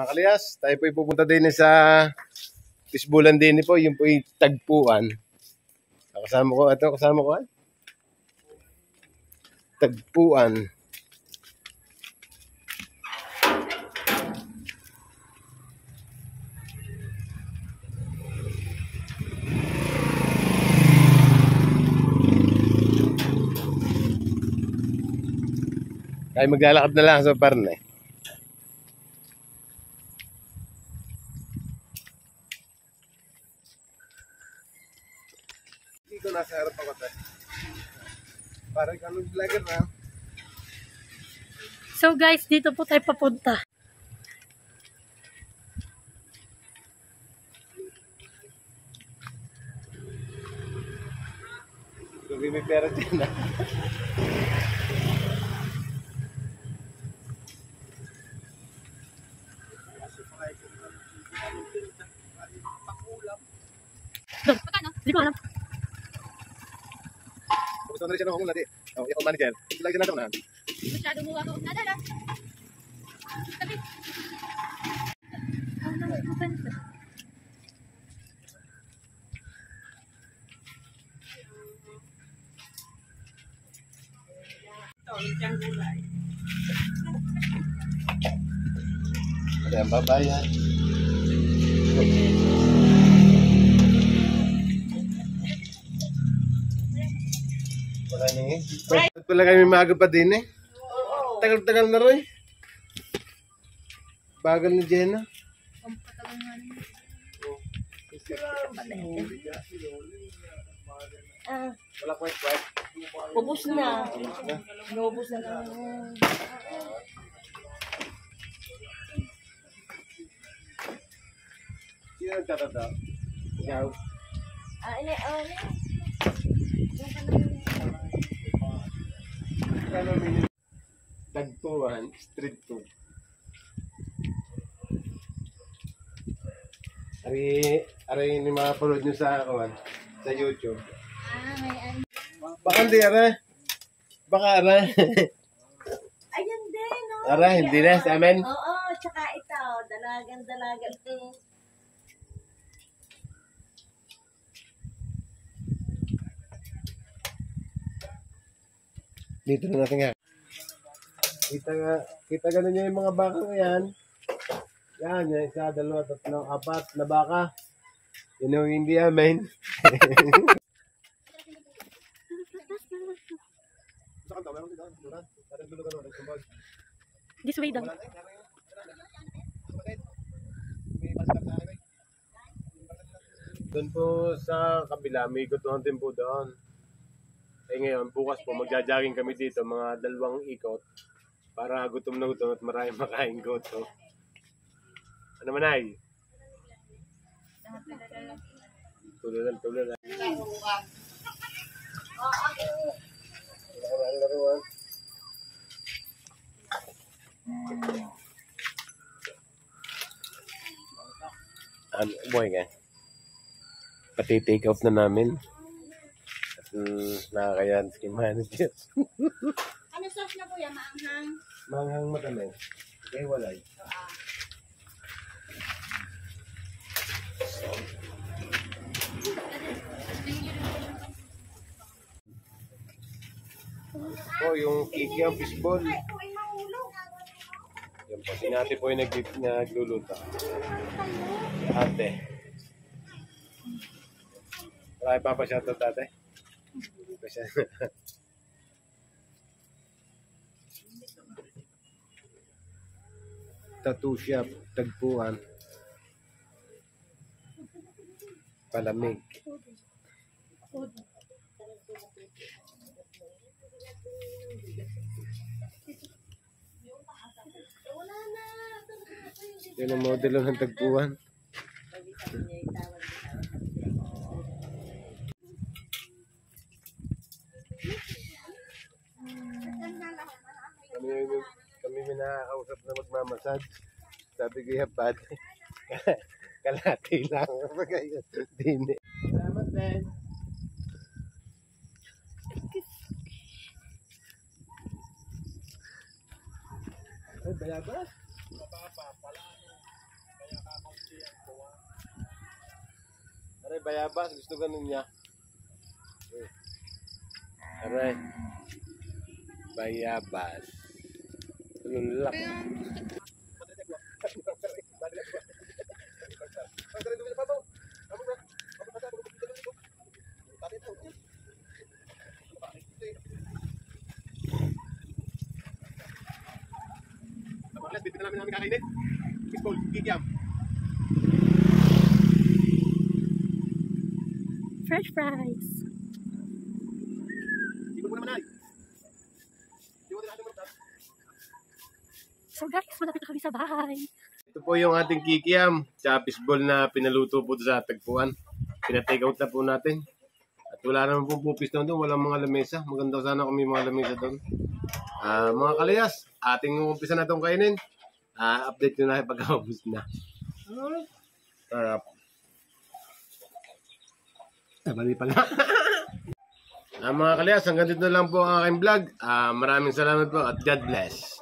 Mga kalyas, tayo po pupunta din sa Pisbulan din po, yung po yung tagpuan. Kasama ko, ito kasama ko. ah. Tagpuan. Tayo maglalakad na lang sa parne. Hindi ko nasa harap ako tayo. Parang kanong vlogger na. So guys, dito po tayo papunta. Kung may pera dyan na. Hindi ko alam. Gusto na rin siya ng hukong lati. Oh, yung manager. Sila dyan na sa unahan. Masyado mo ako nadala. Tabi. Ang naman mo banta. Ayan, babayan. Wala na eh. Ba't pala kami maaga pa din eh? Tagal-tagal na rin. Bagal ni Jenna. Ah, Wala kwek kwek. ubos na. Inubos na lang. Sino nagtatanda? Ikaw. Ah, ini, ah, ini. Tagpuan, street food. Ari, ari ni mga panood nyo sa kawan, sa YouTube. Ah, may ano. Baka hindi, ara. Baka ara. Ayan din, no? ara, hindi na sa amin. Oo, tsaka ito. Dalagan, dalagan. Dito na natin nga. Kita nga, kita ganun nyo yung mga baka yan. Yan, yan, isa, dalawa, tatlo, apat na baka. Yun yung hindi amin. This way daw. Doon po sa kabila, may ikot natin po doon. Eh ngayon, bukas po, magja-jogging kami dito, mga dalawang ikot. Para gutom na gutom at maraming makain goto. Ano man ay? Lang. Wala ka laruan. Ano, boy ka? Pati take off na namin. At mm, nakakayan si manager. Ano sauce na yan, maanghang? Manghang madami. Eh, walay. Oh, yung kiki ang fishball. Yan po, si ate po yung nag nagluluto. Ate. Wala kayo papashoutout ate? Kasi tattoo shop, tagpuan. Palamig. Yan ang modelo ng tagpuan. Kami may nakakausap na magmamasad. Sabi ko yan, pati. Kalati lang. Dini. Salamat, Ben. Ay, bayabas. Aray, bayabas. Gusto ganun niya. Aray. Bayabas. Yung laki. Tapos, dito na namin namin kakainin. Fishball, kikiam. Fresh fries. Sipon mo naman ay. Di mo din natin magtas. So guys, malapit na kami sa bahay. Ito po yung ating kikiam, tsaka fishball na pinaluto po sa tagpuan. Pinatake out na po natin. At wala naman pong pupis na doon, walang mga lamesa. Maganda sana kung may mga lamesa doon. Ah, mga kalayas, ating umpisa na itong kainin. Ah, update nyo na pagkakabos na. Sarap. Ah, mali pala. Ah, mga kalayas, hanggang dito lang po ang aking vlog. Ah, maraming salamat po at God bless.